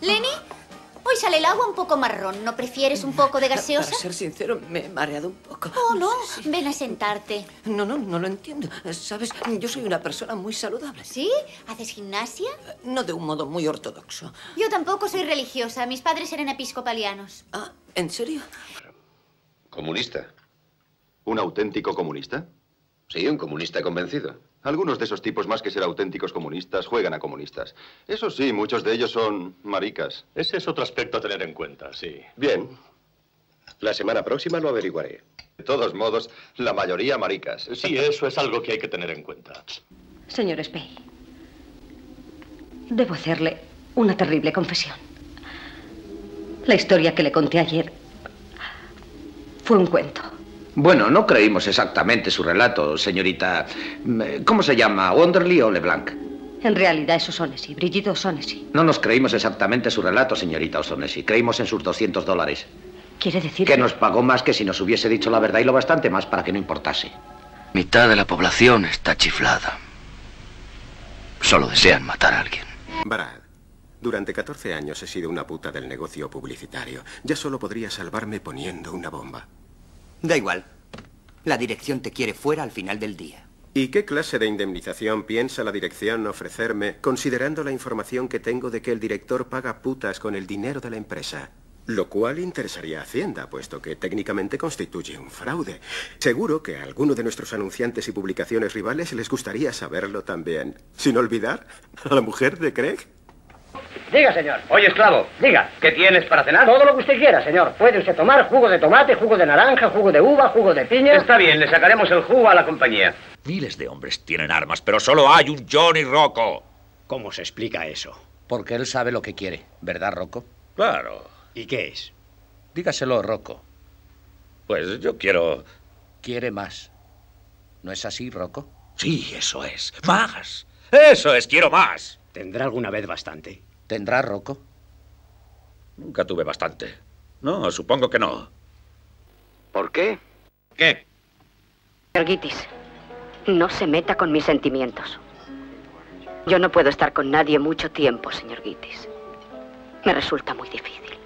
Lenny, hoy sale el agua un poco marrón. ¿No prefieres un poco de gaseosa? Para ser sincero, me he mareado un poco. Oh, no. Ven a sentarte. No, no, no lo entiendo. Sabes, yo soy una persona muy saludable. ¿Sí? ¿Haces gimnasia? No de un modo muy ortodoxo. Yo tampoco soy religiosa. Mis padres eran episcopalianos. Ah, ¿en serio? Comunista. ¿Un auténtico comunista? Sí, un comunista convencido. Algunos de esos tipos, más que ser auténticos comunistas, juegan a comunistas. Eso sí, muchos de ellos son maricas. Ese es otro aspecto a tener en cuenta, sí. Bien. La semana próxima lo averiguaré. De todos modos, la mayoría maricas. Sí, eso es algo que hay que tener en cuenta. Señor Spey, debo hacerle una terrible confesión. La historia que le conté ayer fue un cuento. Bueno, no creímos exactamente su relato, señorita. ¿Cómo se llama? ¿Wonderly o LeBlanc? En realidad es O'Shaughnessy, Brigitte O'Shaughnessy. No nos creímos exactamente su relato, señorita O'Shaughnessy. Creímos en sus 200 dólares. ¿Quiere decir que nos pagó más que si nos hubiese dicho la verdad y lo bastante más para que no importase? Mitad de la población está chiflada. Solo desean matar a alguien. Brad, durante 14 años he sido una puta del negocio publicitario. Ya solo podría salvarme poniendo una bomba. Da igual. La dirección te quiere fuera al final del día. ¿Y qué clase de indemnización piensa la dirección ofrecerme, considerando la información que tengo de que el director paga putas con el dinero de la empresa? Lo cual interesaría a Hacienda, puesto que técnicamente constituye un fraude. Seguro que a alguno de nuestros anunciantes y publicaciones rivales les gustaría saberlo también. Sin olvidar a la mujer de Craig. Diga, señor. Oye, esclavo, diga, ¿qué tienes para cenar? Todo lo que usted quiera, señor. Puede usted tomar jugo de tomate, jugo de naranja, jugo de uva, jugo de piña. Está bien, le sacaremos el jugo a la compañía. Miles de hombres tienen armas, pero solo hay un Johnny Rocco. ¿Cómo se explica eso? Porque él sabe lo que quiere, ¿verdad, Rocco? Claro. ¿Y qué es? Dígaselo, Rocco. Pues yo quiero... Quiere más. ¿No es así, Rocco? Sí, eso es. Más. Eso es, quiero más. ¿Tendrá alguna vez bastante? ¿Tendrá, Rocco? Nunca tuve bastante. No, supongo que no. ¿Por qué? ¿Qué? Erguitis, no se meta con mis sentimientos. Yo no puedo estar con nadie mucho tiempo, señor Gitis. Me resulta muy difícil.